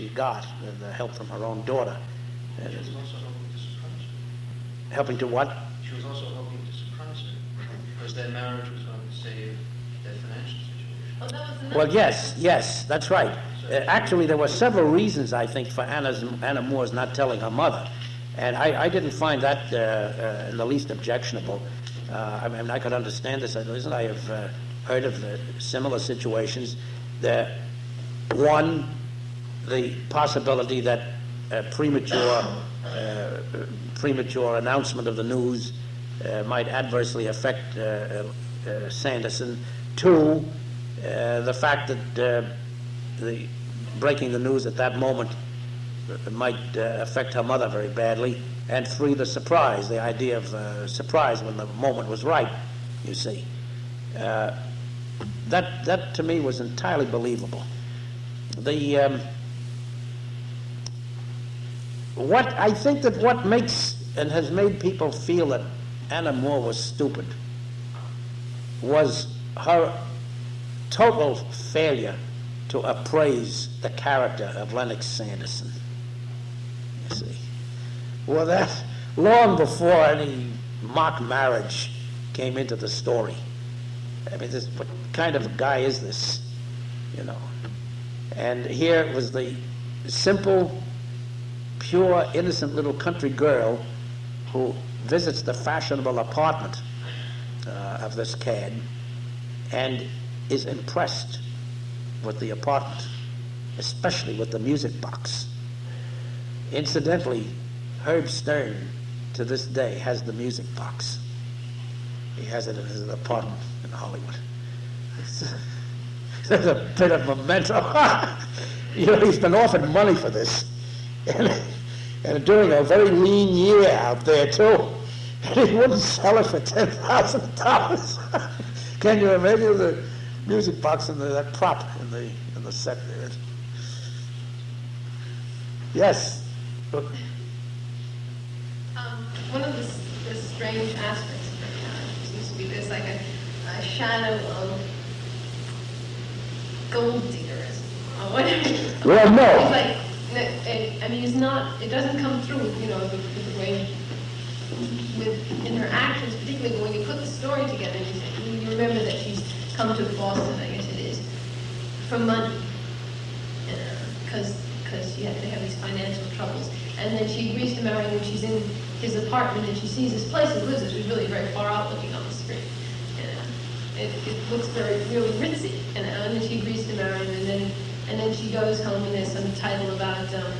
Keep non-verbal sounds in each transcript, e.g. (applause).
she got, the- the help from her own daughter. And She was also hoping to surprise her. Helping to what? She was also hoping to surprise her, because their marriage was going to save their financial situation. Oh, that was another. Well, yes, yes, that's right. Uh, Actually, there were several reasons, I think, for Anna's, Anna Moore's not telling her mother. And I, I didn't find that uh, uh, in the least objectionable. Uh, I mean, I could understand this. Listen, I have uh, heard of uh, similar situations. The, one, the possibility that a premature, uh, premature announcement of the news uh, might adversely affect uh, Sanderson. Two, the fact that the breaking the news at that moment might affect her mother very badly. And three, the surprise, the idea of surprise when the moment was right, you see. Uh, that, that to me was entirely believable. The, um, what I think that what makes and has made people feel that Anna Moore was stupid was her total failure to appraise the character of Lennox Sanderson. You see, well, that long before any mock marriage came into the story. I mean, this what kind of guy is this? You know, and here was the simple, pure, innocent little country girl who visits the fashionable apartment uh, of this cad and is impressed with the apartment, especially with the music box. Incidentally, Herb Stern to this day has the music box. He has it in his apartment in Hollywood. It's, (laughs) there's a bit of memento. (laughs) you know, he's been offered money for this. And, and during a very lean year out there, too. And he wouldn't sell it for $10,000. (laughs) Can you imagine the music box and the, that prop in the, in the set there? Yes. Um, one of the, the strange aspects of her seems to be there's like a, a shadow of gold diggerism or whatever. Well, no. It, I mean, it's not, it doesn't come through, you know, with the way, with, in her actions, particularly when you put the story together, you, you remember that she's come to Boston, I guess it is, for money. Because, because she had, they have these financial troubles. And then she agrees to marry him she's in his apartment and she sees this place he lives which is really very far out looking on the street. And, it, it looks very, really ritzy. And, and then she agrees to marry him and then, and then she goes home and there's some title about, um,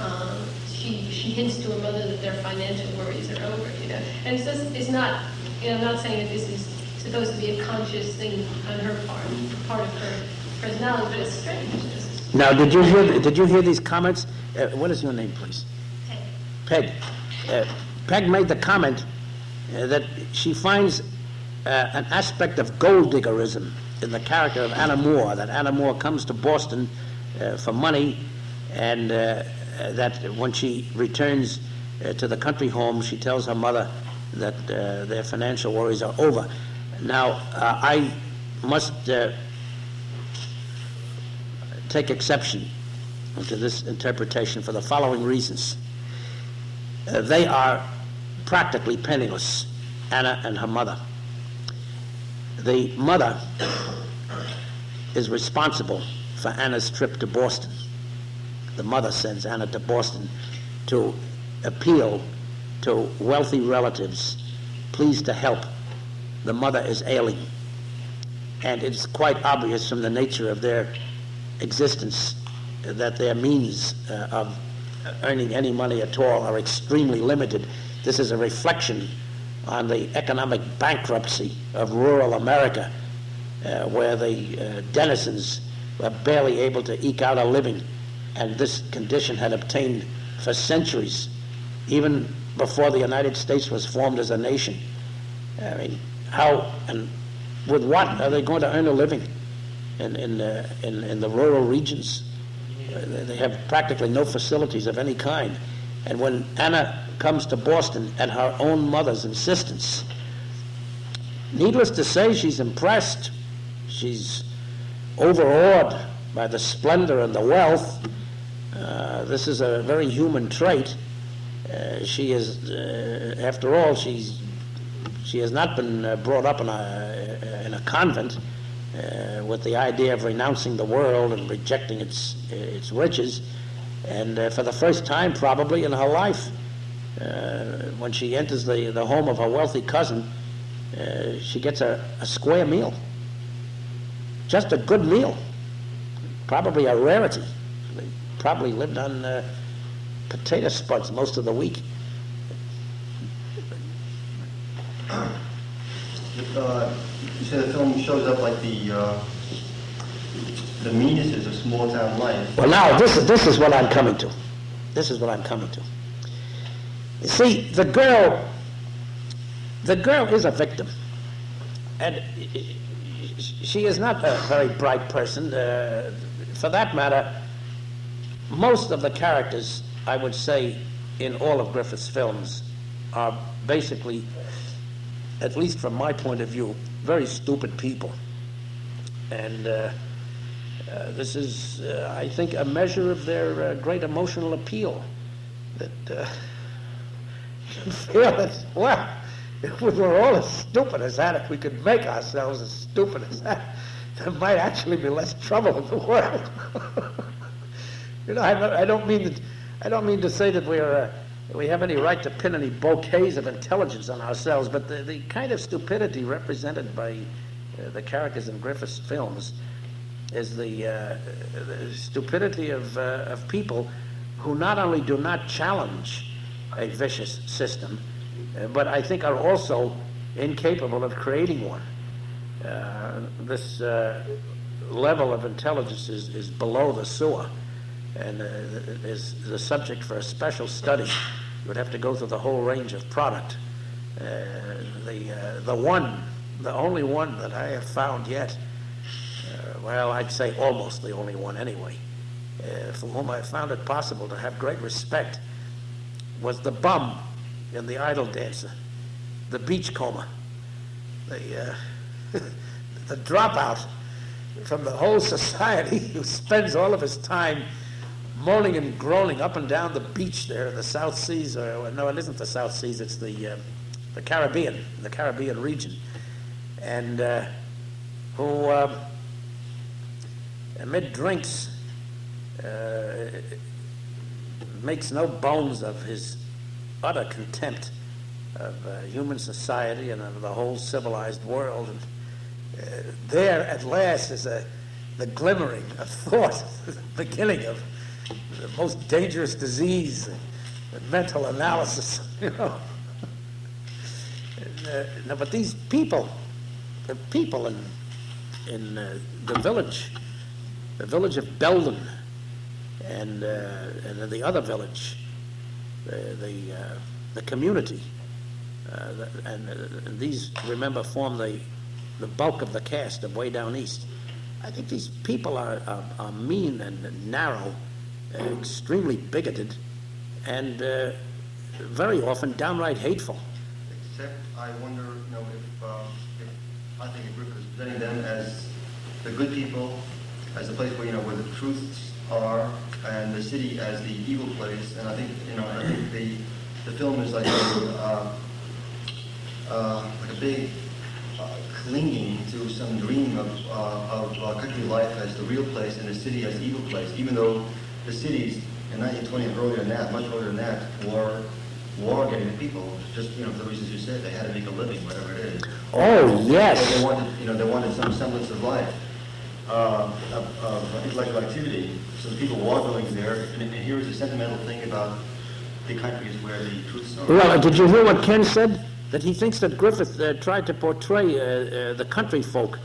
um, she, she hints to her mother that their financial worries are over, you know. And it's just, it's not, you know, I'm not saying that this is supposed to be a conscious thing on her part, part of her personality, but it's strange. It's- Now, did you hear, did you hear these comments? Uh, what is your name, please? Peg. Uh, Peg made the comment uh, that she finds uh, an aspect of gold diggerism in the character of Anna Moore, that Anna Moore comes to Boston uh, for money, and uh, that when she returns uh, to the country home, she tells her mother that uh, their financial worries are over. Now, uh, I must uh, take exception to this interpretation for the following reasons. They are practically penniless, Anna and her mother. The mother is responsible for Anna's trip to Boston. The mother sends Anna to Boston to appeal to wealthy relatives, please to help. The mother is ailing. And it's quite obvious from the nature of their existence that their means uh, of earning any money at all are extremely limited. This is a reflection on the economic bankruptcy of rural America, uh, where the uh, denizens were barely able to eke out a living, and this condition had obtained for centuries, even before the United States was formed as a nation. I mean, how and with what are they going to earn a living in in uh, in, in the rural regions? They have practically no facilities of any kind. And when Anna comes to Boston at her own mother's insistence, needless to say, she's impressed. She's overawed by the splendor and the wealth, Uh, this is a very human trait. Uh, she is, uh, after all, she's she has not been uh, brought up in a in a convent uh, with the idea of renouncing the world and rejecting its its riches. And uh, for the first time, probably in her life, uh, when she enters the, the home of her wealthy cousin, uh, she gets a, a square meal. Just a good meal. Probably a rarity. They probably lived on uh, potato spuds most of the week. Uh, you said the film shows up like the uh, the meannesses of small town life. Well, now this is this is what I'm coming to. This is what I'm coming to. You see, the girl, the girl is a victim, and she is not a very bright person. Uh, for that matter, most of the characters, I would say, in all of Griffith's films, are basically, at least from my point of view, very stupid people, and. Uh, uh, this is, uh, I think, a measure of their uh, great emotional appeal. That uh, (laughs) feel that, well, if we were all as stupid as that, if we could make ourselves as stupid as that, there might actually be less trouble in the world. (laughs) you know, I, I, don't mean that, I don't mean to say that we are. Uh, we have any right to pin any bouquets of intelligence on ourselves, but the, the kind of stupidity represented by the characters in Griffith's films is the, uh, the stupidity of, uh, of people who not only do not challenge a vicious system, uh, but I think are also incapable of creating one. Uh, this uh, level of intelligence is, is below the sewer and is the subject for a special study. You would have to go through the whole range of product. the, the one, the only one that I have found yet well, I'd say almost the only one anyway, uh, for whom I found it possible to have great respect, was the bum and The Idol Dancer, the beachcomber, the, uh, (laughs) the dropout from the whole society who spends all of his time moaning and groaning up and down the beach there in the South Seas, or no, it isn't the South Seas, it's the, uh, the Caribbean, the Caribbean region, and uh, who um, amid drinks, uh, makes no bones of his utter contempt of uh, human society and of the whole civilized world. And uh, there, at last, is a, the glimmering of thought, (laughs) the beginning of the most dangerous disease, mental analysis, (laughs) you know. And, uh, no, but these people, the people in, in uh, the village, the village of Belden and, uh, and the other village, the, the, uh, the community. Uh, and, and, these, remember, form the, the bulk of the cast of Way Down East. I think these people are, are, are mean and narrow, extremely bigoted, and uh, very often downright hateful. Except, I wonder, you know, if, um, if I think a group is presenting them as the good people as a place where, you know, where the truths are, and the city as the evil place. And I think, you know, I think the, the film is like a, uh, uh, like a big uh, clinging to some dream of, uh, of uh, country life as the real place and the city as the evil place, even though the cities in 1920 and earlier than that, much earlier than that, were war getting the people, just, you know, for the reasons you said, they had to make a living, whatever it is. Oh, yes. They wanted, you know, they wanted some semblance of life uh, of, of, intellectual activity. So the people were going there, and, and here is a sentimental thing about the countries where the truths are. Well, did you hear what Ken said? That he thinks that Griffith uh, tried to portray uh, uh the country folk,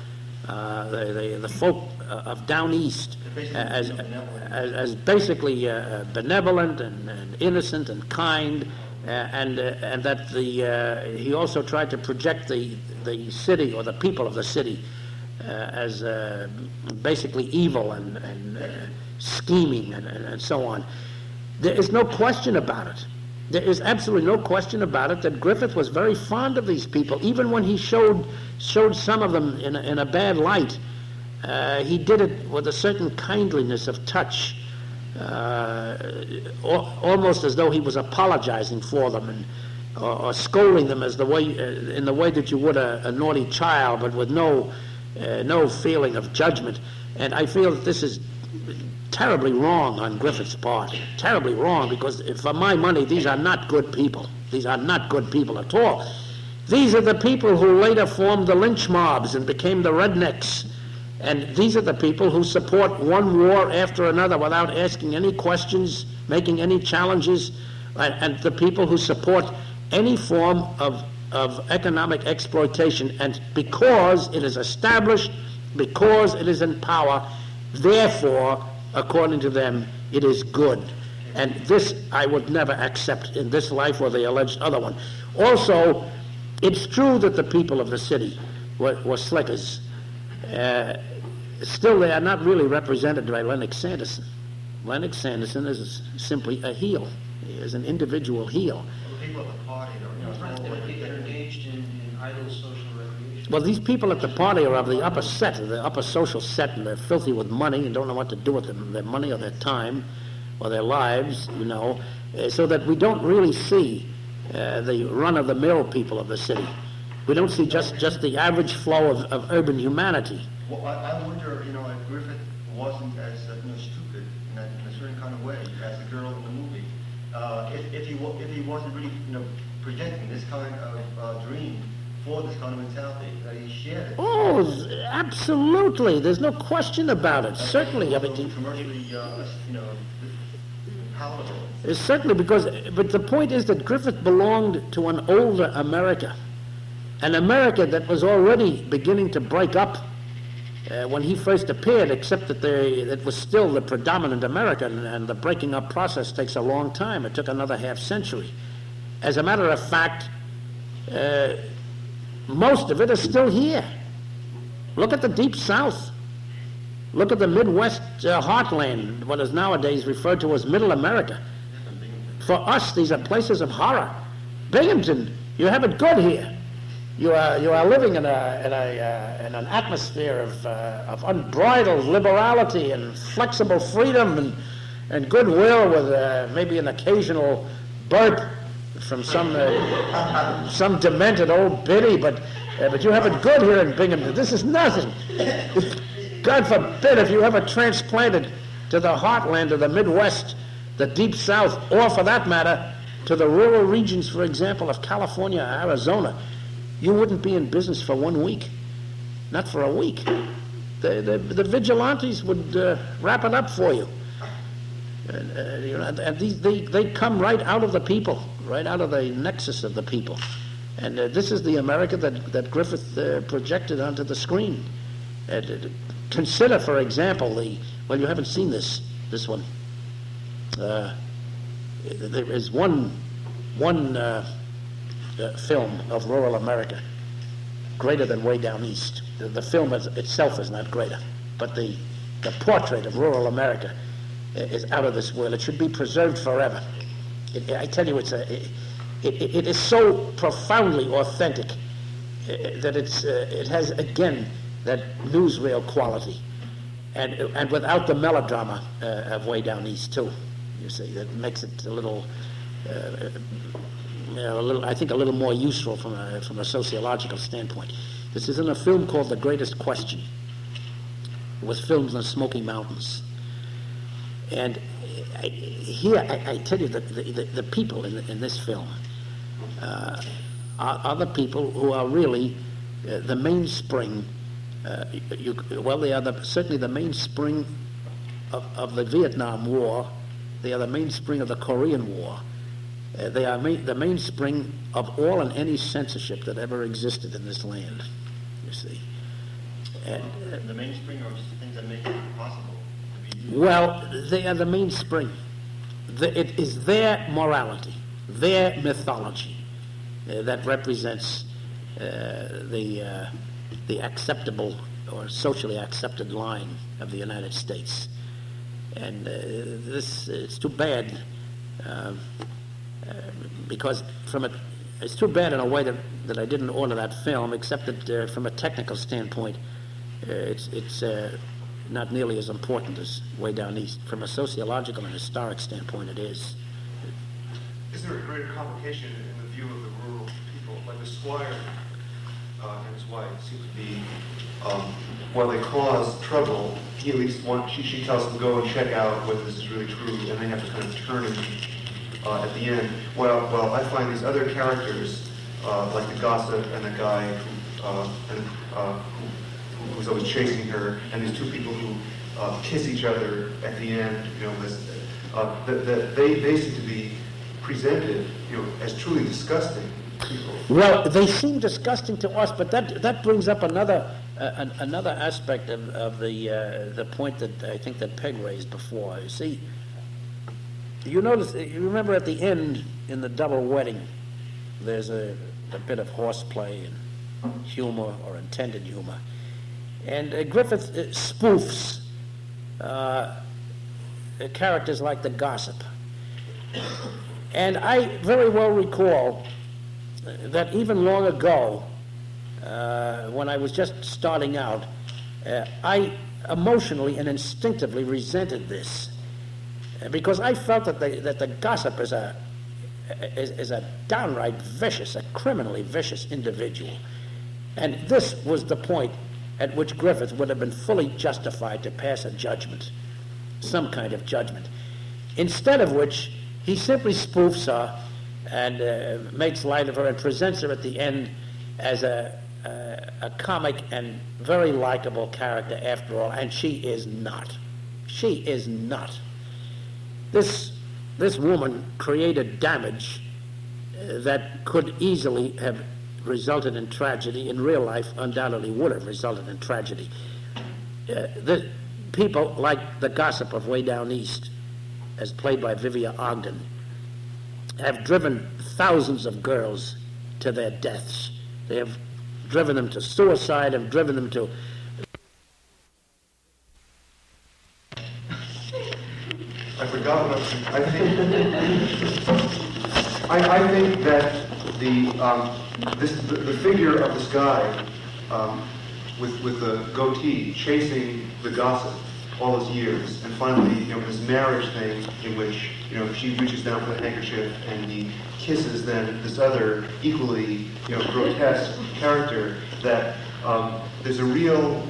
uh, the, the, the, folk uh, of down east, as, as, as, basically benevolent and, and, innocent and kind, and, and that the, he also tried to project the, the city or the people of the city uh, as uh, basically evil and, and uh, scheming and, and so on. There is no question about it. There is absolutely no question about it that Griffith was very fond of these people, even when he showed showed some of them in a, in a bad light. Uh, he did it with a certain kindliness of touch, uh, al- almost as though he was apologizing for them and or, or scolding them as the way uh, in the way that you would a, a naughty child, but with no uh, no feeling of judgment. And I feel that this is terribly wrong on Griffith's part. Terribly wrong because for my money, these are not good people. These are not good people at all. These are the people who later formed the lynch mobs and became the rednecks. And these are the people who support one war after another without asking any questions, making any challenges, and, and the people who support any form of, of economic exploitation. And because it is established, because it is in power, therefore, according to them, it is good. And this I would never accept in this life or the alleged other one. Also, it's true that the people of the city were, were slickers. Uh, still, they are not really represented by Lennox Sanderson. Lennox Sanderson is simply a heel. He is an individual heel. The people at the party, you know, it's Right, more They're like- they're engaged in in idle social recreation. Well, these people at the party are of the upper set, the upper social set, and they're filthy with money and don't know what to do with them, their money or their time or their lives, you know, uh, so that we don't really see uh, the run-of-the-mill people of the city. We don't see just, just the average flow of, of urban humanity. Well, I, I wonder, you know, if Griffith wasn't as, uh, you know, stupid in, that, in a certain kind of way as the girl in the movie. Uh, if, if he if he wasn't really, you know, projecting this kind of uh, dream for this kind of mentality, that he shared it. Oh, absolutely, there's no question about it, certainly, I mean, commercially, uh, you know, palatable. Certainly because, but the point is that Griffith belonged to an older America, an America that was already beginning to break up uh, when he first appeared, except that there, it was still the predominant America, and, and the breaking up process takes a long time. It took another half century. As a matter of fact, uh, most of it is still here. Look at the Deep South. Look at the Midwest uh, heartland, what is nowadays referred to as Middle America. For us, these are places of horror. Binghamton, you have it good here. You are, you are living in, a, in, a, uh, in an atmosphere of, uh, of unbridled liberality and flexible freedom and, and goodwill with uh, maybe an occasional burp from some, uh, some demented old biddy, but, uh, but you have it good here in Binghamton. This is nothing. God forbid if you ever transplanted to the heartland of the Midwest, the Deep South, or for that matter, to the rural regions, for example, of California, Arizona, you wouldn't be in business for one week. Not for a week. The, the, the vigilantes would uh, wrap it up for you. And, uh, you know, and these, they, they come right out of the people, right out of the nexus of the people. And uh, this is the America that, that Griffith uh, projected onto the screen. Uh, consider, for example, the, well, you haven't seen this, this one. Uh, there is one, one uh, uh, film of rural America greater than Way Down East. The, the film is, itself is not greater, but the, the portrait of rural America is out of this world. It should be preserved forever. I tell you, it's a, it, it, it is so profoundly authentic uh, that it's, uh, it has, again, that newsreel quality. And, and without the melodrama uh, of Way Down East, too. You see, that makes it a little, uh, you know, a little, I think, a little more useful from a, from a sociological standpoint. This is in a film called The Greatest Question. It was filmed in the Smoky Mountains. And I, here, I, I tell you, that the, the, the people in, in this film uh, are, are the people who are really uh, the mainspring. Uh, you, well, they are the, certainly the mainspring of, of the Vietnam War. They are the mainspring of the Korean War. Uh, they are main, the mainspring of all and any censorship that ever existed in this land. You see, and uh, The mainspring are things that make it possible. Well, they are the mainspring. The, it is their morality, their mythology, uh, that represents uh, the uh, the acceptable or socially accepted line of the United States. And uh, this it's too bad uh, uh, because from a it's too bad in a way that, that I didn't order that film, except that uh, from a technical standpoint, it's it's not nearly as important as way down east. From a sociological and historic standpoint, it is. Is there a greater complication in the view of the rural people? Like the squire uh, and his wife seem to be, um, while they cause trouble, he at least wants, she, she tells them go and check out whether this is really true, and they have to kind of turn it uh, at the end. Well, well, I find these other characters, uh, like the gossip and the guy who, uh, and, uh, who, who's always chasing her, and these two people who uh, kiss each other at the end, you know, this, uh, that, that they, they seem to be presented, you know, as truly disgusting people. Well, they seem disgusting to us, but that, that brings up another, uh, an, another aspect of, of the, uh, the point that I think that Peg raised before. You see, you notice, you remember at the end in the double wedding, there's a, a bit of horseplay and humor or intended humor. And uh, Griffith uh, spoofs uh, characters like the gossip. And I very well recall that even long ago, uh, when I was just starting out, I emotionally and instinctively resented this because I felt that the, that the gossip is a, is, is a downright vicious, a criminally vicious individual. And this was the point at which Griffith would have been fully justified to pass a judgment, some kind of judgment. Instead of which, he simply spoofs her and uh, makes light of her and presents her at the end as a, a, a comic and very likable character after all, and she is not. She is not. This, this woman created damage uh, that could easily have resulted in tragedy. In real life, undoubtedly would have resulted in tragedy. Uh, the people like the gossip of way down east, as played by Vivia Ogden, have driven thousands of girls to their deaths. They have driven them to suicide, have driven them to the um, this the, the figure of this guy um, with with the goatee chasing the gossip all those years, and finally, you know, this marriage thing in which you know she reaches down for the handkerchief and he kisses then this other equally you know grotesque character that um, there's a real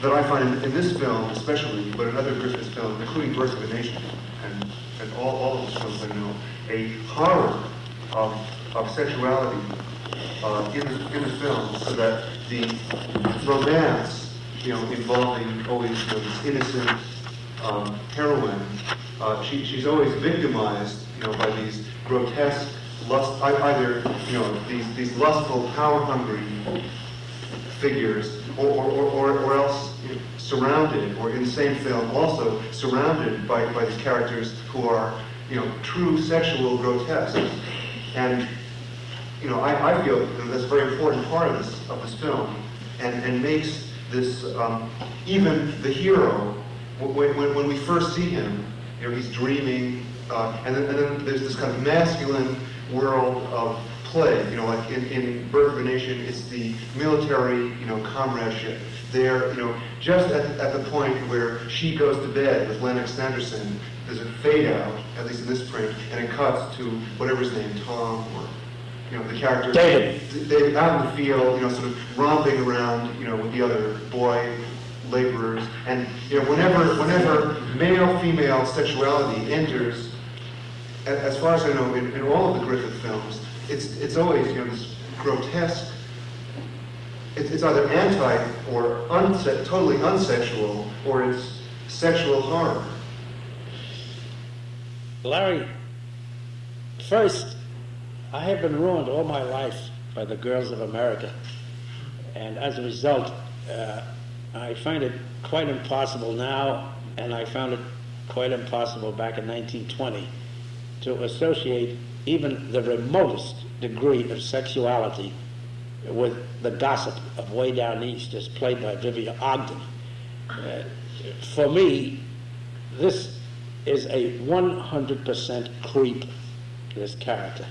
that I find in, in, this film especially, but in other Griffith films, including Birth of a Nation, and, and all, all of his films I know, a horror of, of sexuality uh, in, the, in the film, so that the romance, you know, involving always you know, this innocent um, heroine, uh, she, she's always victimized, you know, by these grotesque, lust, either, you know, these, these lustful, power-hungry figures, or, or, or, or else you know, surrounded, or in the same film also surrounded by, by these characters who are, you know, true sexual grotesques. And, you know, I, I feel that that's a very important part of this, of this film, and, and makes this, um, even the hero, when, when, when we first see him, you know, he's dreaming, uh, and, then, and then there's this kind of masculine world of play. You know, like in, in Birth of Nation, it's the military, you know, comradeship. There, you know, just at, at the point where she goes to bed with Lennox Sanderson, there's a fade out, at least in this print, and it cuts to whatever his name, Tom, or, you know, the character. David. David out in the field, you know, sort of romping around, you know, with the other boy laborers. And, you know, whenever, whenever male-female sexuality enters, as far as I know, in, in all of the Griffith films, it's, it's always, you know, this grotesque, it's, it's either anti or unse- totally unsexual, or it's sexual horror. Larry, first, I have been ruined all my life by the girls of America. And as a result, uh, I find it quite impossible now, and I found it quite impossible back in 1920 to associate even the remotest degree of sexuality with the gossip of way down east as played by Vivia Ogden. Uh, for me, this is a 100% creep, this character.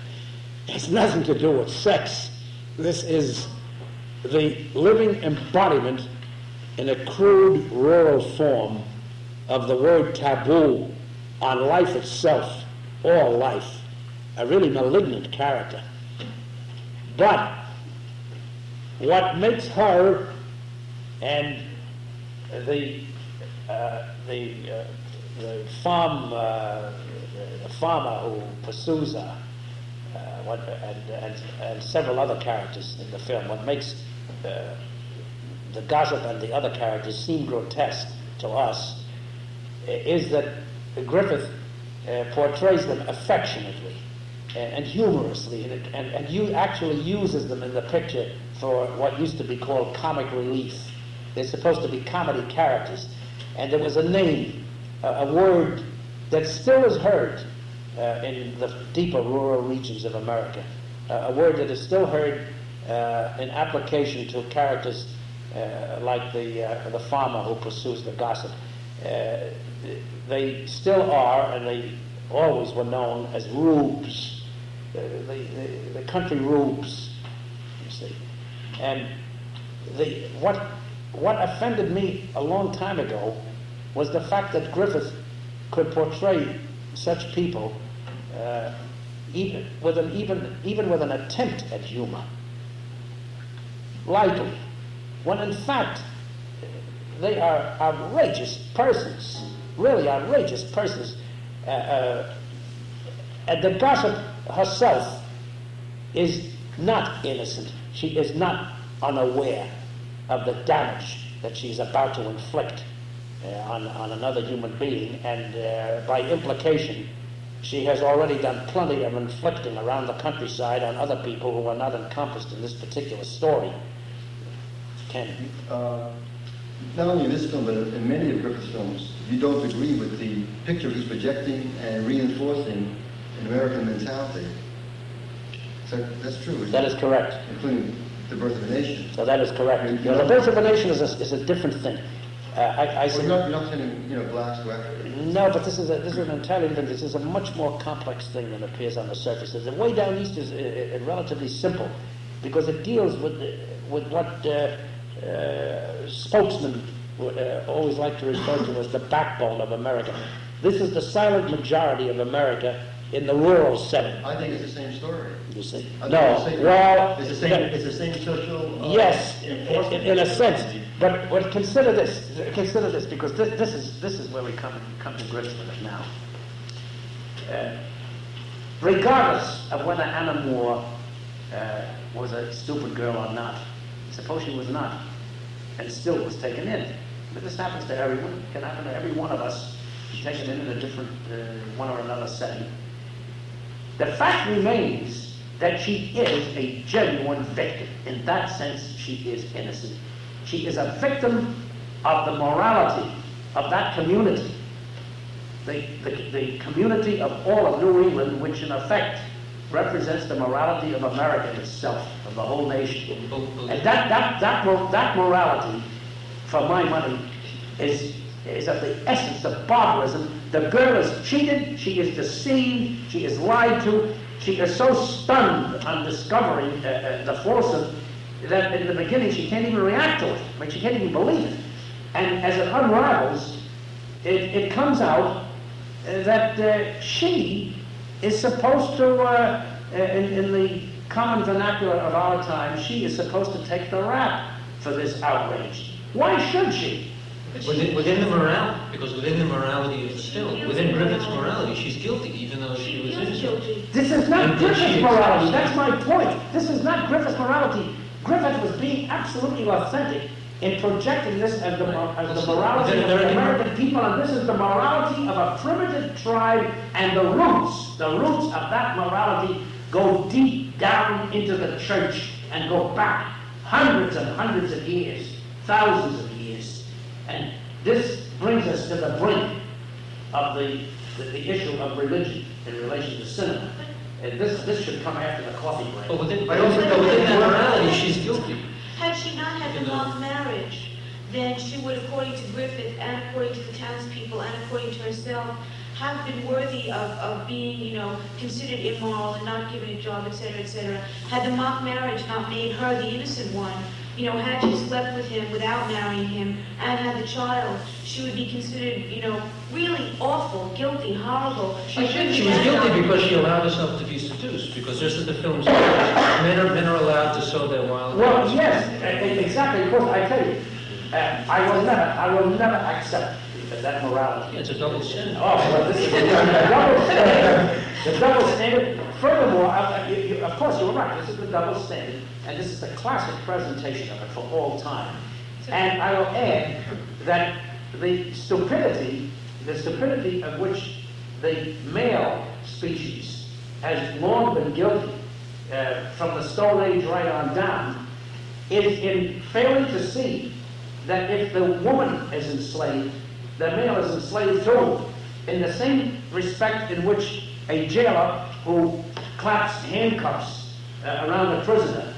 Has nothing to do with sex. This is the living embodiment in a crude rural form of the word taboo on life itself, all life, a really malignant character. But what makes her and the uh, the uh, the farm uh, the farmer who pursues her uh, what, and, and, and several other characters in the film. What makes uh, the gossip and the other characters seem grotesque to us uh, is that Griffith uh, portrays them affectionately and, and humorously, and, and, and you actually uses them in the picture for what used to be called comic relief. They're supposed to be comedy characters. And there was a name, a, a word that still is heard uh, in the deeper rural regions of America, uh, a word that is still heard uh, in application to characters uh, like the, uh, the farmer who pursues the gossip. Uh, they still are, and they always were known as rubes, the, the, the country rubes, you see. And the, what, what offended me a long time ago was the fact that Griffith could portray such people uh, even with an even even with an attempt at humor. Lightly when in fact they are outrageous persons really outrageous persons uh, uh, and the gossip herself is not innocent. She is not unaware of the damage that she is about to inflict on, on another human being, and uh, by implication, she has already done plenty of inflicting around the countryside on other people who are not encompassed in this particular story. Ken? Uh, Not only in this film, but in many of Griffith's films, you don't agree with the picture he's projecting and reinforcing in American mentality. So that's true, isn't That is correct. including the birth of a nation. So that is correct. You know, the birth of a nation is a, is a different thing. Uh, I, I Well, said, you're not, you're not sending, you know, Africa. No, but this is a, this is an entirely different. This is a much more complex thing than appears on the surface. The way down east is uh, uh, relatively simple because it deals with uh, with what uh, uh, spokesmen uh, always like to refer to as the backbone of America. This is the silent majority of America in the rural setting. I think it's the same story. You see? No, it's the same- well, It's the same, it's the same social. uh, Yes, in, enforcement. in a sense. But, consider this, consider this, because this, this is, this is where we come, come to grips with it now. Uh, regardless of whether Anna Moore uh, was a stupid girl or not, suppose she was not, and still was taken in. But this happens to everyone, it can happen to every one of us, taken in in a different, uh, one or another setting. The fact remains that she is a genuine victim. In that sense, she is innocent. She is a victim of the morality of that community, the, the, the community of all of New England, which in effect represents the morality of America itself, of the whole nation. And that, that, that, that morality, for my money, is, is of the essence of barbarism. The girl is cheated, she is deceived, she is lied to, she is so stunned on discovering uh, uh, the falsehood that in the beginning she can't even react to it. I mean, she can't even believe it. And as it unravels, it, it comes out uh, that uh, she is supposed to, uh, uh, in, in the common vernacular of our time, she is supposed to take the rap for this outrage. Why should she? Within, within the morale, because within the morality of the film, within Griffith's morality, she's guilty, even though she was innocent. This is not And Griffith's morality. That's my point. This is not Griffith's morality. Griffith was being absolutely authentic in projecting this as the, as the morality of the American people, and this is the morality of a primitive tribe, and the roots, the roots of that morality go deep down into the church and go back hundreds and hundreds of years, thousands of years. And this brings us to the brink of the, the, the issue of religion in relation to cinema. And this, this should come after the coffee break. But within, I don't but think- within that morality, she's guilty. Had she not had the You know. mock marriage, then she would, according to Griffith and according to the townspeople and according to herself, have been worthy of, of being, you know, considered immoral and not given a job, et cetera, et cetera. Had the mock marriage not made her the innocent one, you know, had she slept with him without marrying him and had the child, she would be considered, you know, really awful, guilty, horrible. She, Like, she was guilty because she allowed herself to be seduced, because this is the film's says, men are, men are allowed to sow their wild Well, yes, exactly, of course, I tell you, uh, I will never, I will never accept that morality. Yeah, It's a double sin. Oh, well, this is a double standard. The double standard. Furthermore, uh, you, you, of course, you're right. This is the double standard, and this is the classic presentation of it for all time. And I will add that the stupidity, the stupidity of which the male species has long been guilty, uh, from the Stone Age right on down, is in failing to see that if the woman is enslaved, the male is enslaved too, in the same respect in which a jailer who claps handcuffs uh, around a prisoner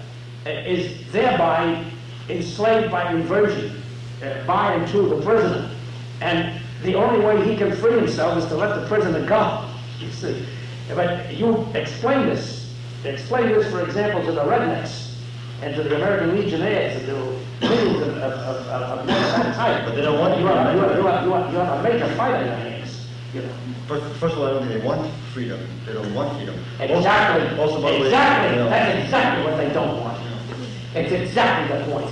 uh, is thereby enslaved by inversion, uh, by and to the prisoner. And the only way he can free himself is to let the prisoner go. (laughs) You see. But you explain this. Explain this, for example, to the rednecks and to the American Legionnaires and to millions of, of, of, of, men of that type. But they don't want you. you. Have, you, have, you, have, you, have, you have a major fight on your hands. You know. First, first of all, I don't think they want freedom. They don't want freedom. Exactly. Also, way, exactly. you know, That's exactly what they don't want. It's exactly the point.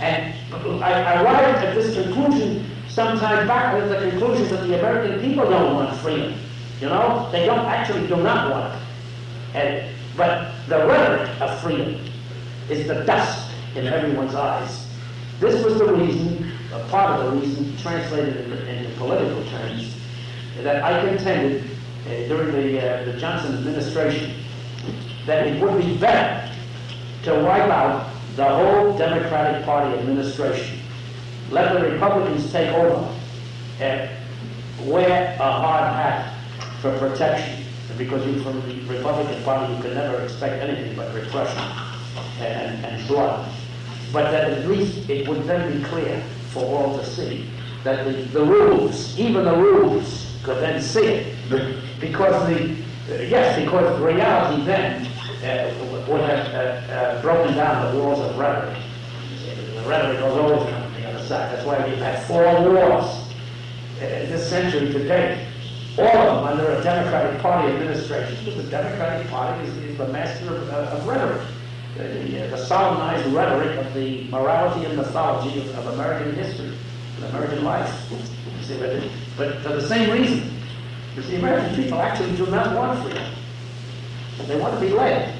And I, I arrived at this conclusion sometime back with the conclusion that the American people don't want freedom. You know, they don't actually do not want it. And, but the rhetoric of freedom is the dust in everyone's eyes. This was the reason, a part of the reason, translated into, into political terms, that I contended uh, during the, uh, the Johnson administration that it would be better to wipe out the whole Democratic Party administration. Let the Republicans take over and wear a hard hat for protection. Because you, from the Republican Party, you can never expect anything but repression and, and blood. But that at least it would then be clear for all to see that the, the rules, even the rules, could then see it. Because the, uh, yes, because reality then uh, would have uh, uh, broken down the walls of rhetoric. The rhetoric goes over on the other side. That's why we've had four wars uh, this century to date. All of them under a Democratic Party administration. The Democratic Party is, is the master of, uh, of rhetoric. The, the, uh, solemnized rhetoric of the morality and mythology of, of American history and American life. See, but, but for the same reason. Because the American people actually do not want freedom. They want to be led.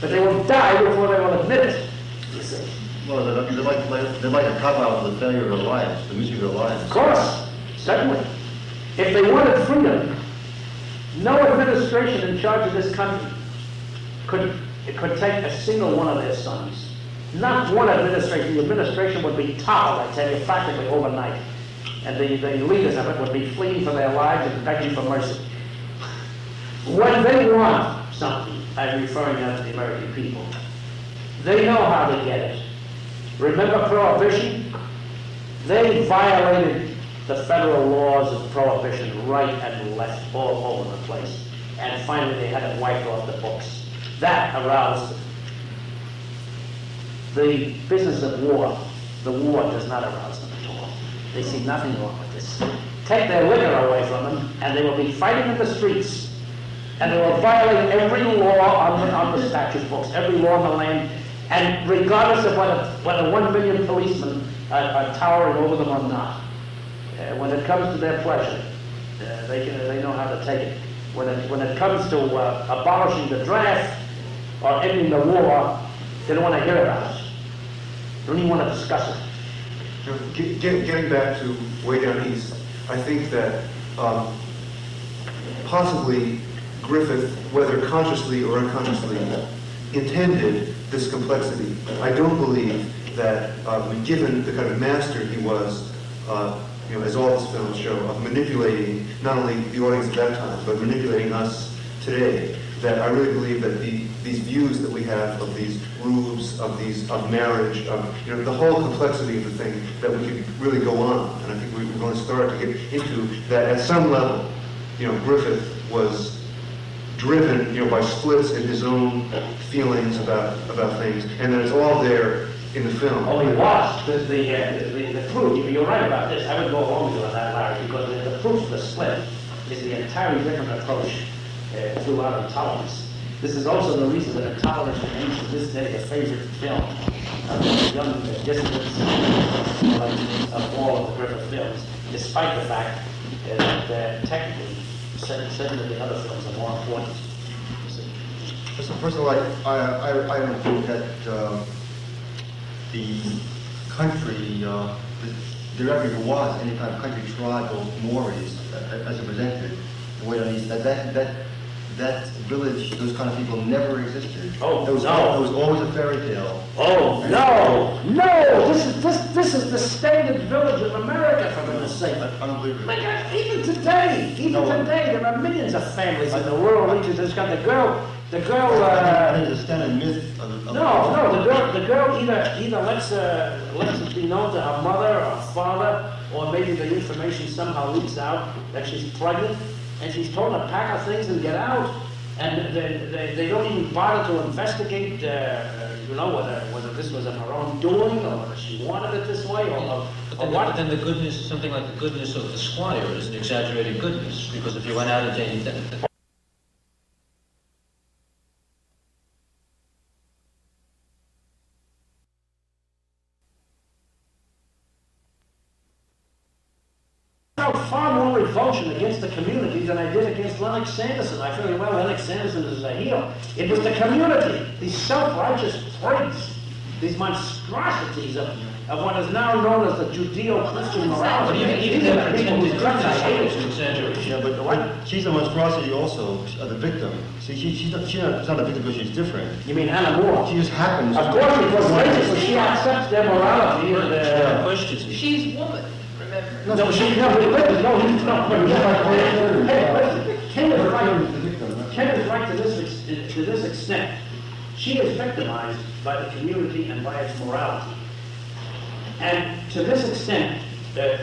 But they will die before they will admit it. You see. well, they're, they're like, like, they're like a cop out the failure of their lives, the misery of their lives. Of course, certainly. If they wanted freedom, no administration in charge of this country could, could take a single one of their sons. Not one administration. The administration would be toppled, I tell you, practically overnight. And the, the leaders of it would be fleeing for their lives and begging for mercy. When they want something, I'm referring now to the American people, they know how to get it. Remember Prohibition? They violated the federal laws of prohibition right and left all over the place. And finally, they had it wiped off the books. That aroused. The business of war, the war does not arouse them at all. They see nothing wrong with this. Take their liquor away from them, and they will be fighting in the streets. And they will violate every law on the, on the statute books, every law in the land, and regardless of whether, whether one million policemen are, are towering over them or not. Uh, when it comes to their pleasure, uh, they, can, they know how to take it. When it, when it comes to uh, abolishing the draft or ending the war, they don't want to hear about it. They don't even want to discuss it. Get, get, getting back to way down east, I think that um, possibly Griffith, whether consciously or unconsciously, intended this complexity. I don't believe that, uh, given the kind of master he was, uh, you know, as all his films show, of manipulating not only the audience at that time, but manipulating us today, that I really believe that the, these views that we have of these rubes, of these, of marriage, of, you know, the whole complexity of the thing, that we could really go on. And I think we- we're going to start to get into that at some level, you know, Griffith was driven, you know, by splits in his own feelings about, about things, and that it's all there in the film. Oh, he was. The, the, uh, the, the you're right about this. I would go along with you on that, Larry, because the, the proof of the split is the entirely different approach uh, throughout Intolerance. This is also the reason that Intolerance remains to this day a favorite film of the young uh, dissidents uh, of all of the Griffith films, despite the fact uh, that uh, technically certain, certain of the other films are more important. See. First of all, I, I, I don't think that, um, the country, uh, that there ever was any kind of country tribal mores a- as it presented, the way that, that, that, that, that village, those kind of people never existed. Oh, It was, no. it was always a fairy tale. Oh, no, no, this is, this, this is the standard village of America, for goodness sake. I I don't believe it. My God, even today, even No. today, there are millions of families in the rural regions that's got the girl, the girl, I think uh, it's a standard myth of the. no, of- no, the girl, the girl either, either lets, uh, lets it be known to her mother or father, or maybe the information somehow leaks out that she's pregnant, and she's told to pack her things and get out. And they, they, they don't even bother to investigate, uh, you know, whether, whether this was of her own doing, or whether she wanted it this way, or, or But or then, what. but then the goodness, something like the goodness of the squire is an exaggerated goodness, because if you went out into against Lennox Sanderson. I feel well, Alex Sanderson is a heel. It was the community, these self-righteous prigs, these monstrosities of, of what is now known as the Judeo-Christian but morality. even, even These are their the people pretended whose guts I hate. exaggeration. Yeah, but, but she's a monstrosity also, uh, the victim. See, she, she's not, she's not, not a victim because she's different. You mean Anna Moore? She just happens. Of course, because racist, she accepts their morality and, The uh, question is, She's woman, remember? no, she, no, wait, wait, no, he's not, but Hey, listen, Ken is right, Ken is right to this, to this extent. She is victimized by the community and by its morality. And to this extent, uh,